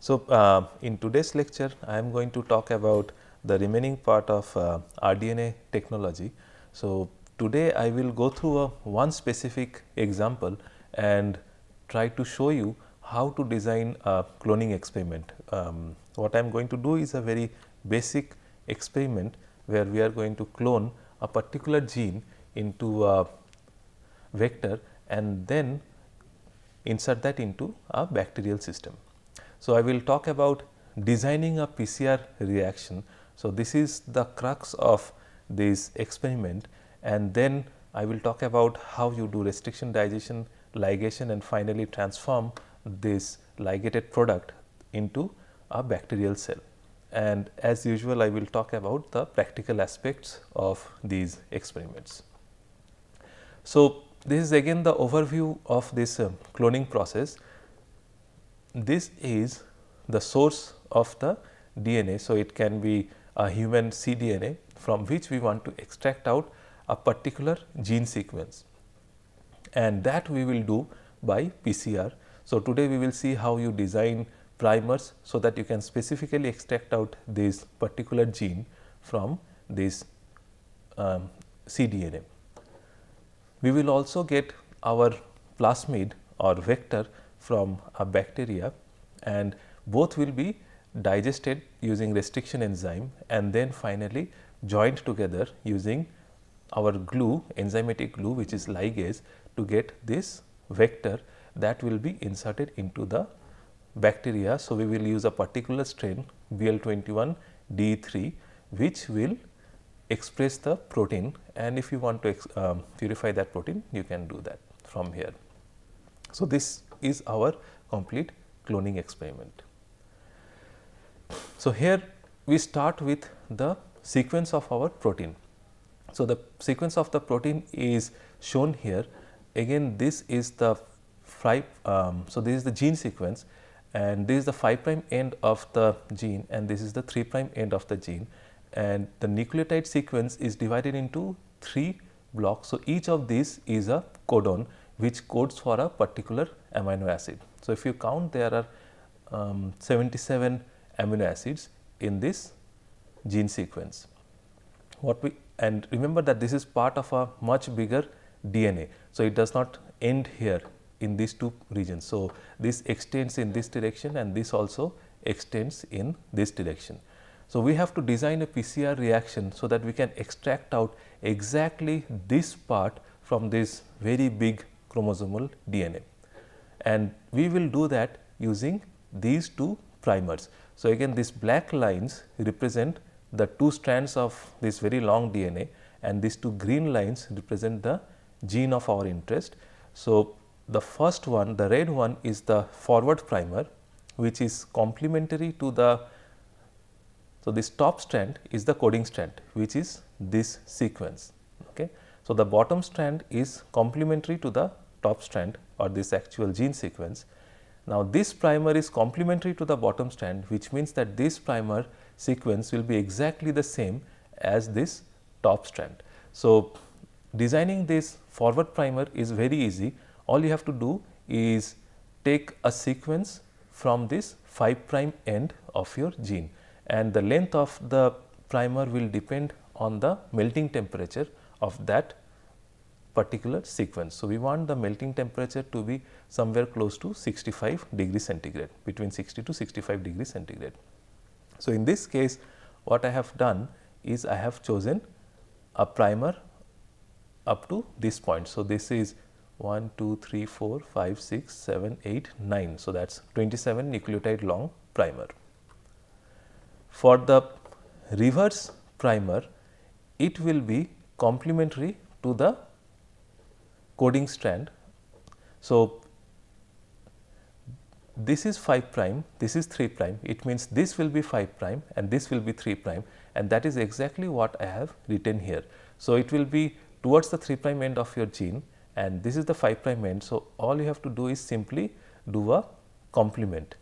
So, uh, in today's lecture I am going to talk about the remaining part of uh, RDNA technology. So, today I will go through a one specific example and try to show you how to design a cloning experiment. Um, what I am going to do is a very basic experiment where we are going to clone a particular gene into a vector and then insert that into a bacterial system. So, I will talk about designing a PCR reaction. So, this is the crux of this experiment and then I will talk about how you do restriction digestion, ligation and finally transform this ligated product into a bacterial cell. And as usual I will talk about the practical aspects of these experiments. So, this is again the overview of this uh, cloning process this is the source of the DNA. So, it can be a human cDNA from which we want to extract out a particular gene sequence and that we will do by PCR. So, today we will see how you design primers so that you can specifically extract out this particular gene from this um, cDNA. We will also get our plasmid or vector from a bacteria and both will be digested using restriction enzyme and then finally joined together using our glue enzymatic glue which is ligase to get this vector that will be inserted into the bacteria. So, we will use a particular strain BL21 D3 which will express the protein and if you want to um, purify that protein you can do that from here. So, this is our complete cloning experiment. So, here we start with the sequence of our protein. So, the sequence of the protein is shown here again this is the 5 um, so this is the gene sequence and this is the 5 prime end of the gene and this is the 3 prime end of the gene and the nucleotide sequence is divided into 3 blocks. So, each of these is a codon which codes for a particular amino acid. So, if you count there are um, 77 amino acids in this gene sequence. What we and remember that this is part of a much bigger DNA. So, it does not end here in these two regions. So, this extends in this direction and this also extends in this direction. So, we have to design a PCR reaction so that we can extract out exactly this part from this very big chromosomal DNA and we will do that using these two primers. So, again these black lines represent the two strands of this very long DNA and these two green lines represent the gene of our interest. So, the first one the red one is the forward primer which is complementary to the so this top strand is the coding strand which is this sequence okay so the bottom strand is complementary to the top strand or this actual gene sequence. Now, this primer is complementary to the bottom strand which means that this primer sequence will be exactly the same as this top strand. So, designing this forward primer is very easy. All you have to do is take a sequence from this 5 prime end of your gene and the length of the primer will depend on the melting temperature of that particular sequence. So, we want the melting temperature to be somewhere close to 65 degree centigrade between 60 to 65 degree centigrade. So, in this case what I have done is I have chosen a primer up to this point. So, this is 1, 2, 3, 4, 5, 6, 7, 8, 9. So, that is 27 nucleotide long primer. For the reverse primer, it will be complementary to the coding strand. So, this is 5 prime, this is 3 prime, it means this will be 5 prime and this will be 3 prime and that is exactly what I have written here. So, it will be towards the 3 prime end of your gene and this is the 5 prime end. So, all you have to do is simply do a complement.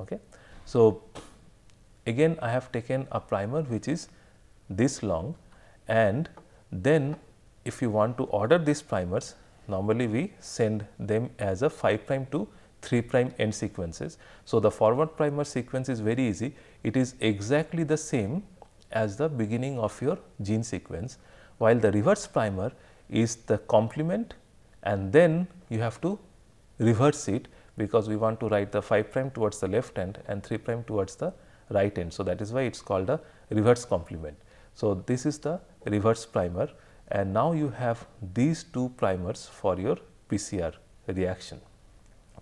Okay. So, again I have taken a primer which is this long and then if you want to order these primers normally we send them as a 5 prime to 3 prime end sequences. So, the forward primer sequence is very easy it is exactly the same as the beginning of your gene sequence while the reverse primer is the complement and then you have to reverse it because we want to write the 5 prime towards the left end and 3 prime towards the right end. So, that is why it is called a reverse complement. So, this is the reverse primer and now you have these two primers for your PCR reaction.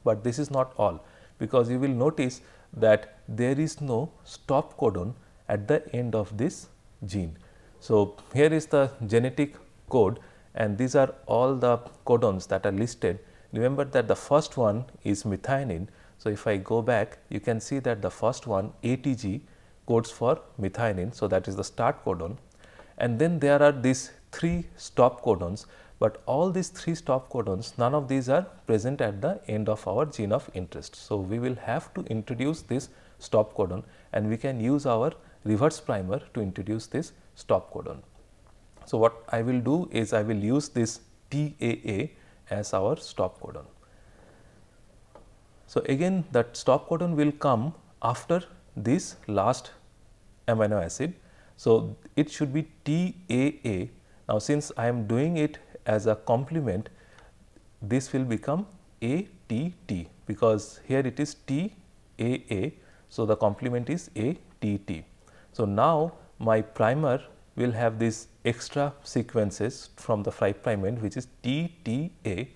But this is not all because you will notice that there is no stop codon at the end of this gene. So, here is the genetic code and these are all the codons that are listed. Remember that the first one is methionine. So, if I go back you can see that the first one ATG codes for methionine. So, that is the start codon and then there are these three stop codons, but all these three stop codons none of these are present at the end of our gene of interest. So, we will have to introduce this stop codon and we can use our reverse primer to introduce this stop codon. So, what I will do is I will use this TAA as our stop codon. So, again that stop codon will come after this last amino acid. So, it should be TAA. Now, since I am doing it as a complement, this will become ATT because here it is TAA. So, the complement is ATT. So, now my primer will have these extra sequences from the 5 prime end which is TTA.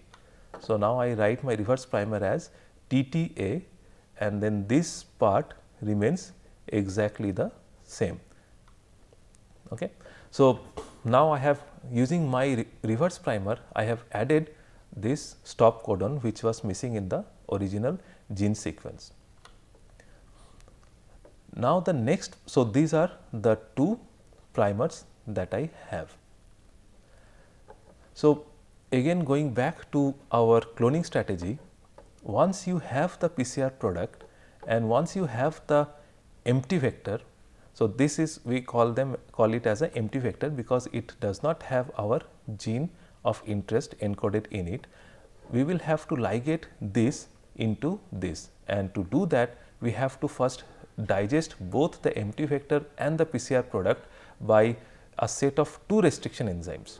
So, now I write my reverse primer as TTA and then this part remains exactly the same. Okay. So, now I have using my re reverse primer I have added this stop codon which was missing in the original gene sequence. Now, the next, so these are the two primers that I have. So, again going back to our cloning strategy, once you have the PCR product and once you have the empty vector, so this is we call them call it as an empty vector because it does not have our gene of interest encoded in it. We will have to ligate this into this and to do that we have to first digest both the empty vector and the PCR product by a set of two restriction enzymes.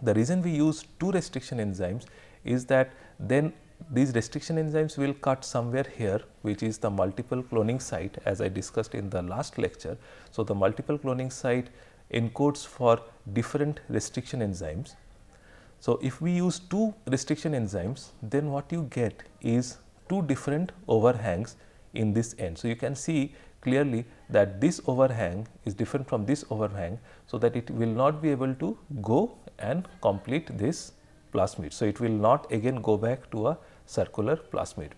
The reason we use two restriction enzymes is that then these restriction enzymes will cut somewhere here which is the multiple cloning site as I discussed in the last lecture. So, the multiple cloning site encodes for different restriction enzymes. So, if we use two restriction enzymes then what you get is two different overhangs in this end. So, you can see clearly that this overhang is different from this overhang. So, that it will not be able to go and complete this plasmid. So, it will not again go back to a circular plasmid.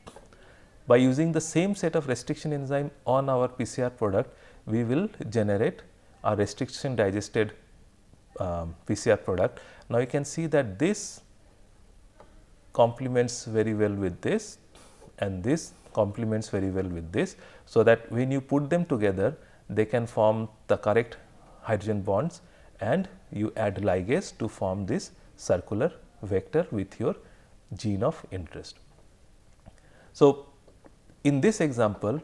By using the same set of restriction enzyme on our PCR product, we will generate a restriction digested um, PCR product. Now, you can see that this complements very well with this and this complements very well with this. So, that when you put them together they can form the correct hydrogen bonds and you add ligase to form this circular vector with your gene of interest. So, in this example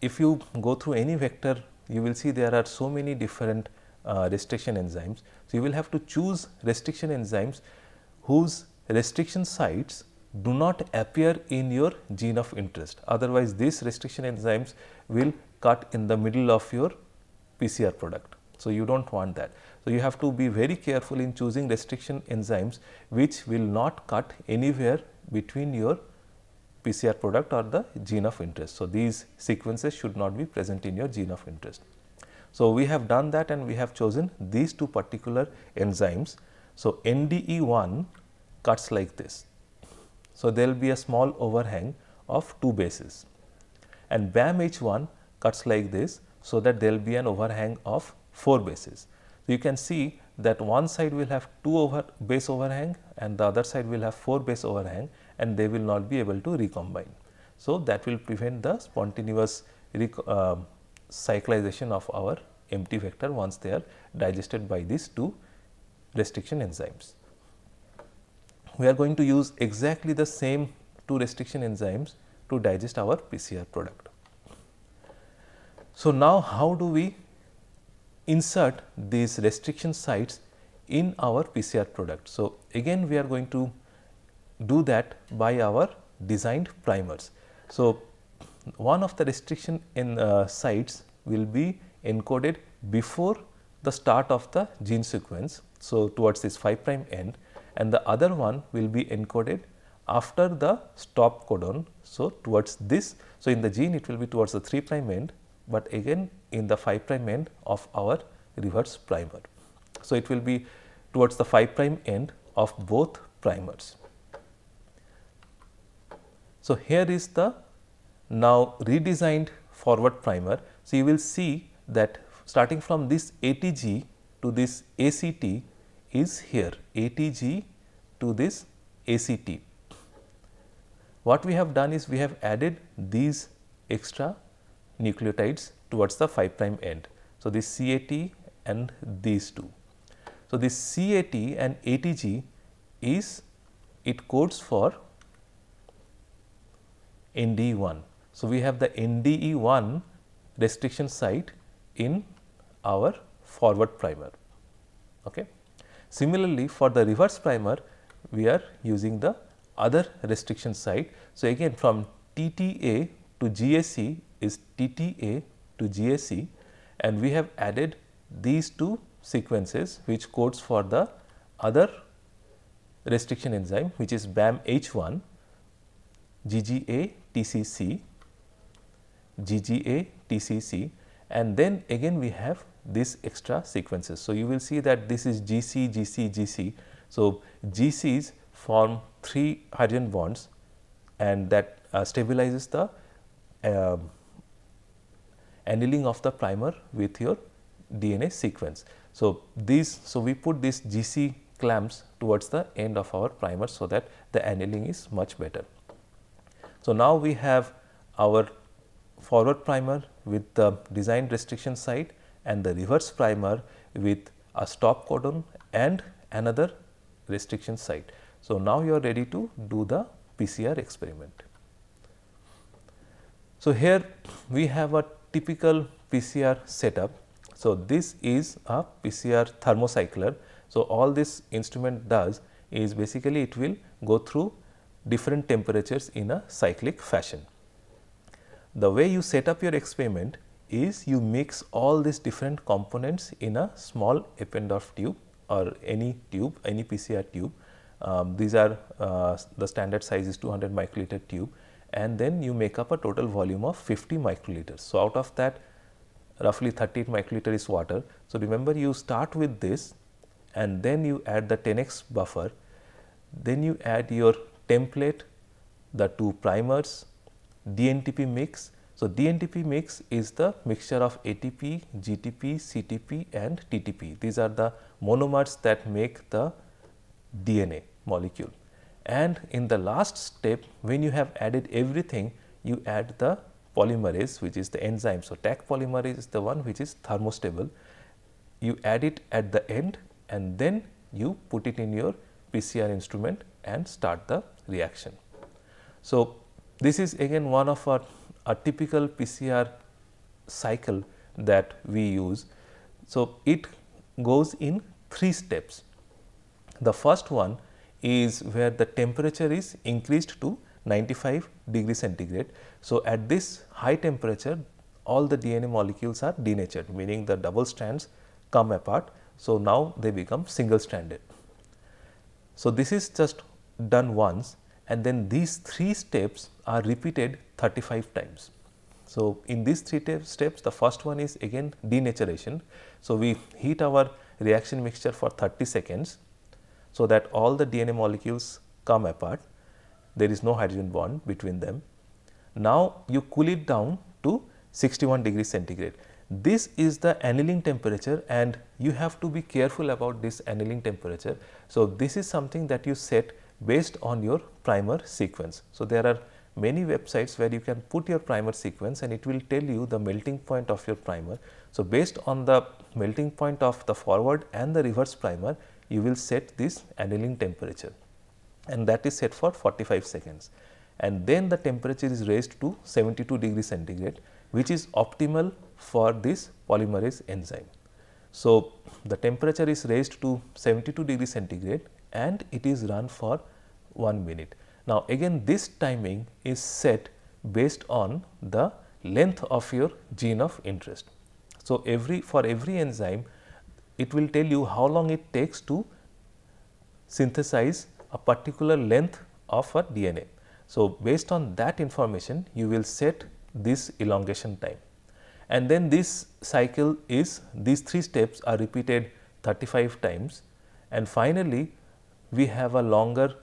if you go through any vector you will see there are so many different uh, restriction enzymes. So, you will have to choose restriction enzymes whose restriction sites do not appear in your gene of interest. Otherwise, these restriction enzymes will cut in the middle of your PCR product. So, you do not want that. So, you have to be very careful in choosing restriction enzymes which will not cut anywhere between your PCR product or the gene of interest. So, these sequences should not be present in your gene of interest. So, we have done that and we have chosen these two particular enzymes. So, NDE1 cuts like this so, there will be a small overhang of two bases and BAMH1 cuts like this. So, that there will be an overhang of 4 bases. So, you can see that one side will have two over base overhang and the other side will have 4 base overhang and they will not be able to recombine. So, that will prevent the spontaneous uh, cyclization of our empty vector once they are digested by these two restriction enzymes. We are going to use exactly the same two restriction enzymes to digest our PCR product. So, now how do we insert these restriction sites in our PCR product? So, again we are going to do that by our designed primers. So, one of the restriction in uh, sites will be encoded before the start of the gene sequence. So, towards this 5 prime end and the other one will be encoded after the stop codon. So, towards this. So, in the gene it will be towards the 3 prime end, but again in the 5 prime end of our reverse primer. So, it will be towards the 5 prime end of both primers. So, here is the now redesigned forward primer. So, you will see that starting from this ATG to this ACT is here ATG to this ACT. What we have done is we have added these extra nucleotides towards the 5 prime end. So, this CAT and these two. So, this CAT and ATG is it codes for NDE1. So, we have the NDE1 restriction site in our forward primer. Okay. Similarly, for the reverse primer, we are using the other restriction site. So, again from TTA to GAC is TTA to GAC and we have added these two sequences which codes for the other restriction enzyme which is BAM-H1, GGA TCC, GGA TCC and then again we have these extra sequences. So, you will see that this is GC, GC, GC. So, GCs form 3 hydrogen bonds and that uh, stabilizes the uh, annealing of the primer with your DNA sequence. So, these so we put these GC clamps towards the end of our primer so that the annealing is much better. So, now we have our forward primer with the designed restriction site and the reverse primer with a stop codon and another restriction site. So, now you are ready to do the PCR experiment. So, here we have a typical PCR setup. So, this is a PCR thermocycler. So, all this instrument does is basically it will go through different temperatures in a cyclic fashion. The way you set up your experiment is you mix all these different components in a small Eppendorf tube or any tube, any PCR tube. Um, these are uh, the standard size is 200 microliter tube and then you make up a total volume of 50 microliters. So, out of that roughly 38 microliter is water. So, remember you start with this and then you add the 10x buffer, then you add your template, the two primers, DNTP mix so, DNTP mix is the mixture of ATP, GTP, CTP and TTP. These are the monomers that make the DNA molecule. And in the last step when you have added everything, you add the polymerase which is the enzyme. So, Taq polymerase is the one which is thermostable. You add it at the end and then you put it in your PCR instrument and start the reaction. So, this is again one of our a typical PCR cycle that we use. So, it goes in three steps. The first one is where the temperature is increased to 95 degree centigrade. So, at this high temperature all the DNA molecules are denatured meaning the double strands come apart. So, now they become single stranded. So, this is just done once and then these three steps are repeated 35 times. So, in these three steps the first one is again denaturation. So, we heat our reaction mixture for 30 seconds so that all the DNA molecules come apart there is no hydrogen bond between them. Now, you cool it down to 61 degree centigrade. this is the annealing temperature and you have to be careful about this annealing temperature. So, this is something that you set based on your primer sequence. So, there are many websites where you can put your primer sequence and it will tell you the melting point of your primer. So, based on the melting point of the forward and the reverse primer, you will set this annealing temperature and that is set for 45 seconds. And then the temperature is raised to 72 degree centigrade which is optimal for this polymerase enzyme. So, the temperature is raised to 72 degree centigrade and it is run for 1 minute. Now, again this timing is set based on the length of your gene of interest. So, every for every enzyme it will tell you how long it takes to synthesize a particular length of a DNA. So, based on that information you will set this elongation time. And then this cycle is these three steps are repeated 35 times. And finally we have a longer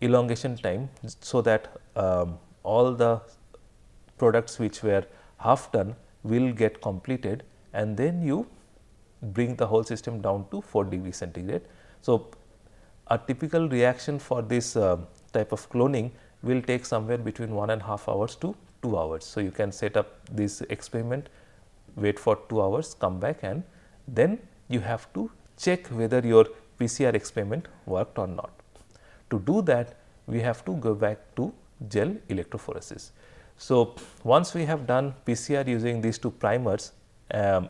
elongation time so that um, all the products which were half done will get completed. And then you bring the whole system down to 4 degree centigrade. So, a typical reaction for this uh, type of cloning will take somewhere between one and half hours to 2 hours. So, you can set up this experiment, wait for 2 hours, come back and then you have to check whether your PCR experiment worked or not. To do that, we have to go back to gel electrophoresis. So, once we have done PCR using these two primers, um,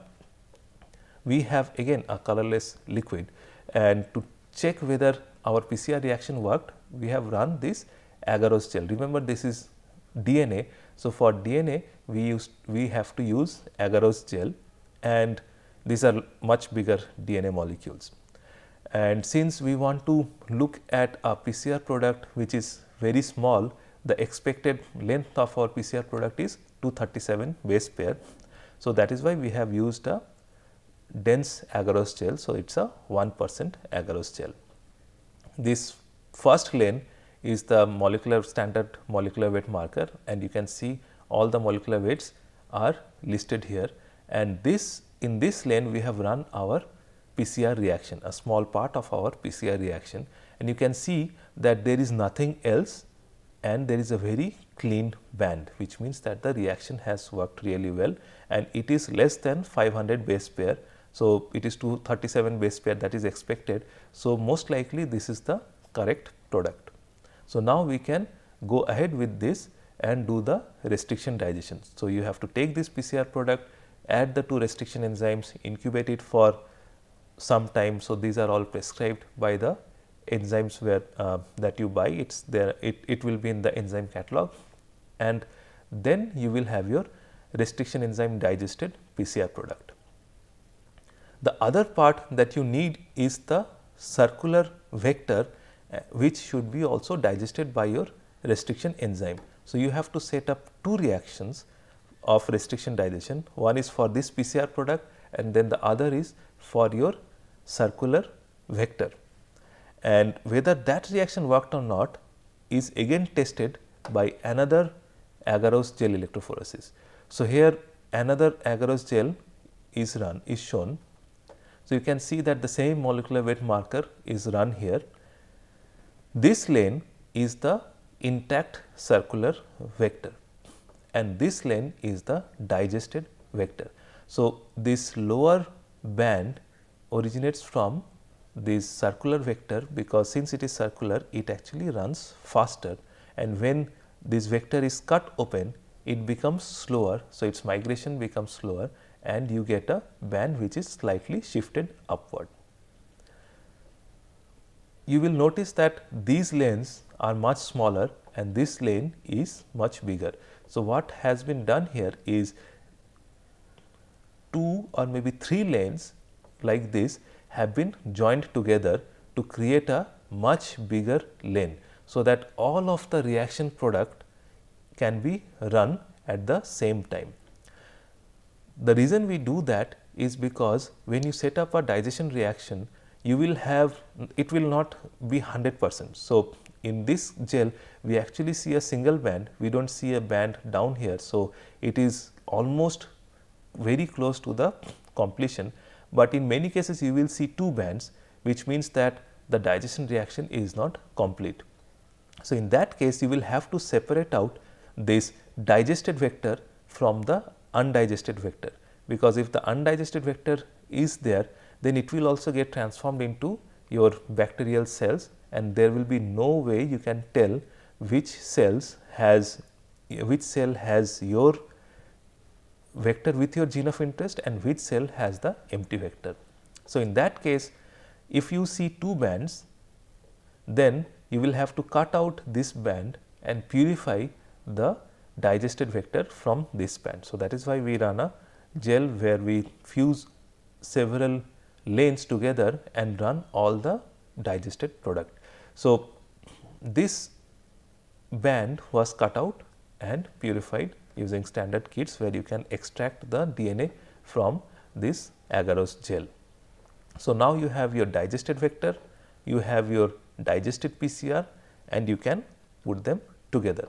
we have again a colorless liquid and to check whether our PCR reaction worked, we have run this agarose gel. Remember this is DNA. So, for DNA we use we have to use agarose gel and these are much bigger DNA molecules. And since we want to look at a PCR product which is very small, the expected length of our PCR product is 237 base pair. So, that is why we have used a dense agarose gel. So, it is a 1 percent agarose gel. This first lane is the molecular standard molecular weight marker and you can see all the molecular weights are listed here and this in this lane we have run our PCR reaction, a small part of our PCR reaction and you can see that there is nothing else and there is a very clean band which means that the reaction has worked really well and it is less than 500 base pair. So, it is 237 base pair that is expected. So, most likely this is the correct product. So, now we can go ahead with this and do the restriction digestion. So, you have to take this PCR product, add the two restriction enzymes, incubate it for some time. So, these are all prescribed by the enzymes where uh, that you buy it's there it, it will be in the enzyme catalog and then you will have your restriction enzyme digested PCR product. The other part that you need is the circular vector uh, which should be also digested by your restriction enzyme. So, you have to set up two reactions of restriction digestion one is for this PCR product and then the other is for your circular vector and whether that reaction worked or not is again tested by another agarose gel electrophoresis. So, here another agarose gel is run is shown. So, you can see that the same molecular weight marker is run here. This lane is the intact circular vector and this lane is the digested vector. So, this lower band originates from this circular vector because since it is circular it actually runs faster and when this vector is cut open it becomes slower. So, its migration becomes slower and you get a band which is slightly shifted upward. You will notice that these lanes are much smaller and this lane is much bigger. So, what has been done here is two or maybe three lanes like this have been joined together to create a much bigger lane. So, that all of the reaction product can be run at the same time. The reason we do that is because when you set up a digestion reaction, you will have it will not be 100 percent. So, in this gel we actually see a single band, we do not see a band down here. So, it is almost very close to the completion, but in many cases you will see two bands which means that the digestion reaction is not complete. So, in that case you will have to separate out this digested vector from the undigested vector because if the undigested vector is there then it will also get transformed into your bacterial cells and there will be no way you can tell which cells has which cell has your vector with your gene of interest and which cell has the empty vector. So, in that case if you see two bands then you will have to cut out this band and purify the digested vector from this band. So, that is why we run a gel where we fuse several lanes together and run all the digested product. So, this band was cut out and purified using standard kits where you can extract the DNA from this agarose gel. So, now you have your digested vector, you have your digested PCR and you can put them together.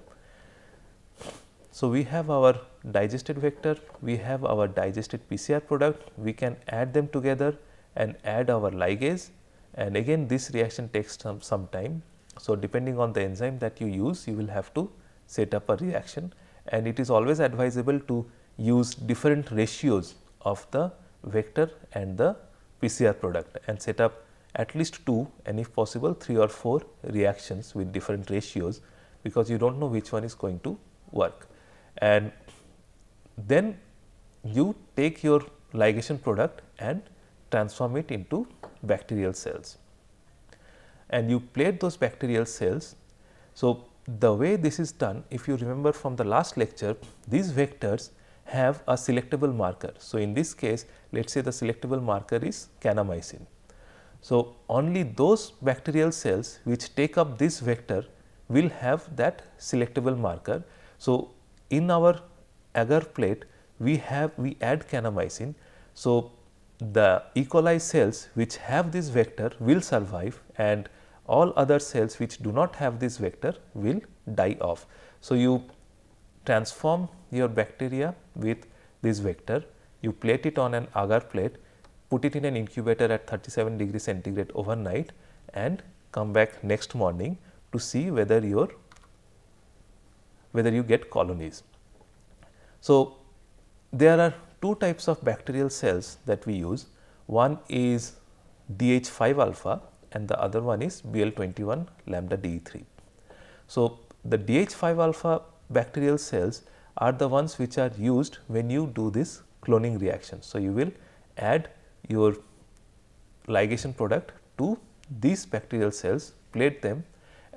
So, we have our digested vector, we have our digested PCR product, we can add them together and add our ligase and again this reaction takes some, some time. So, depending on the enzyme that you use, you will have to set up a reaction and it is always advisable to use different ratios of the vector and the PCR product and set up at least 2 and if possible 3 or 4 reactions with different ratios because you do not know which one is going to work. And then you take your ligation product and transform it into bacterial cells and you plate those bacterial cells. So, the way this is done if you remember from the last lecture these vectors have a selectable marker. So, in this case let us say the selectable marker is kanamycin. So, only those bacterial cells which take up this vector will have that selectable marker. So, in our agar plate we have we add kanamycin. So, the E. coli cells which have this vector will survive and all other cells which do not have this vector will die off. So, you transform your bacteria with this vector, you plate it on an agar plate, put it in an incubator at 37 degree centigrade overnight and come back next morning to see whether your whether you get colonies. So, there are two types of bacterial cells that we use. One is DH5 alpha and the other one is BL21 lambda DE3. So, the DH5 alpha bacterial cells are the ones which are used when you do this cloning reaction. So, you will add your ligation product to these bacterial cells, plate them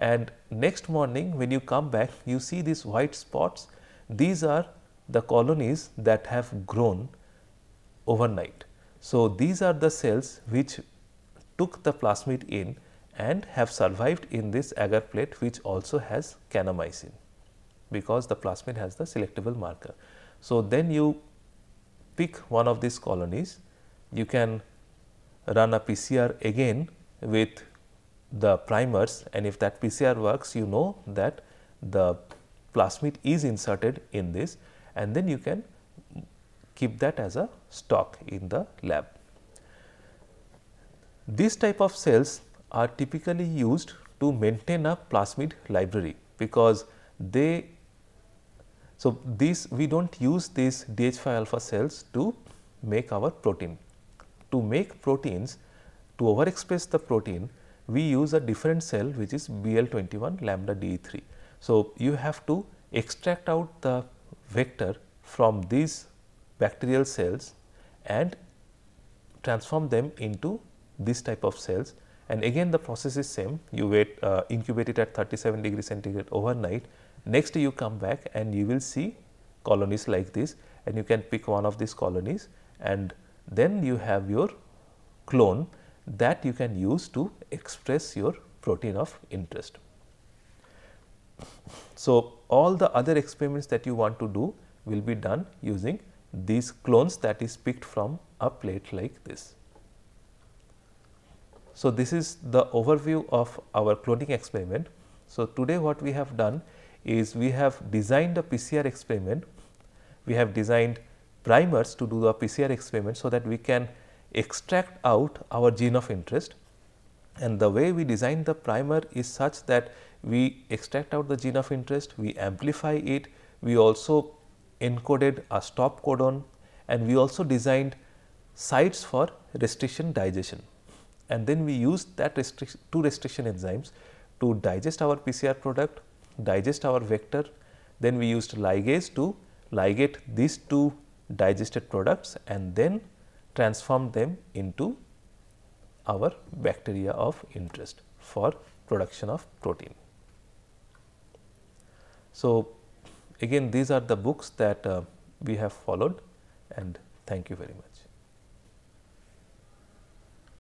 and next morning when you come back you see these white spots. These are the colonies that have grown overnight. So, these are the cells which took the plasmid in and have survived in this agar plate which also has kanamycin because the plasmid has the selectable marker. So, then you pick one of these colonies, you can run a PCR again with the primers and if that PCR works you know that the plasmid is inserted in this and then you can keep that as a stock in the lab. These type of cells are typically used to maintain a plasmid library because they so these we do not use these DH5 alpha cells to make our protein. To make proteins to overexpress the protein we use a different cell which is BL21 lambda DE3. So, you have to extract out the vector from these bacterial cells and transform them into this type of cells. And again the process is same. You wait uh, incubate it at 37 degree centigrade overnight. Next you come back and you will see colonies like this. And you can pick one of these colonies and then you have your clone that you can use to express your protein of interest. So, all the other experiments that you want to do will be done using these clones that is picked from a plate like this. So, this is the overview of our cloning experiment. So, today what we have done is we have designed a PCR experiment. We have designed primers to do the PCR experiment so that we can extract out our gene of interest and the way we design the primer is such that we extract out the gene of interest, we amplify it, we also encoded a stop codon and we also designed sites for restriction digestion. And then we use that restriction, two restriction enzymes to digest our PCR product, digest our vector, then we used ligase to ligate these two digested products and then transform them into our bacteria of interest for production of protein. So, again these are the books that uh, we have followed and thank you very much.